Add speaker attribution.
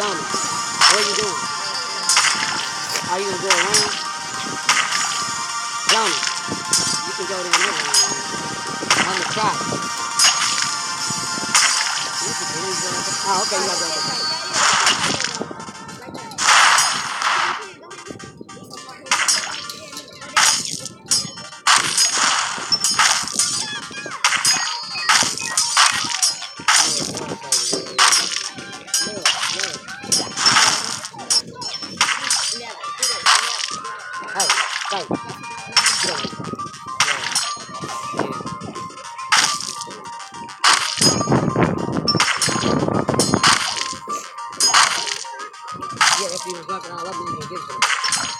Speaker 1: Johnny, what are you doing? Are you gonna go around? Johnny, you can go down there on the track. You can go down there. Oh, okay, you got to go Yeah, if he was knocking all get.